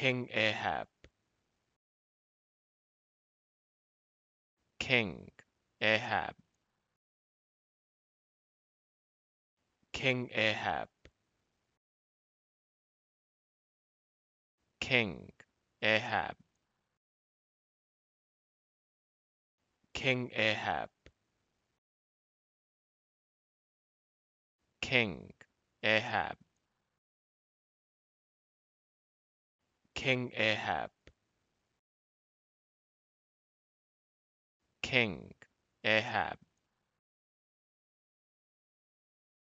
King Ahab. King Ahab. King Ahab. King Ahab. King Ahab. King Ahab King Ahab. King Ahab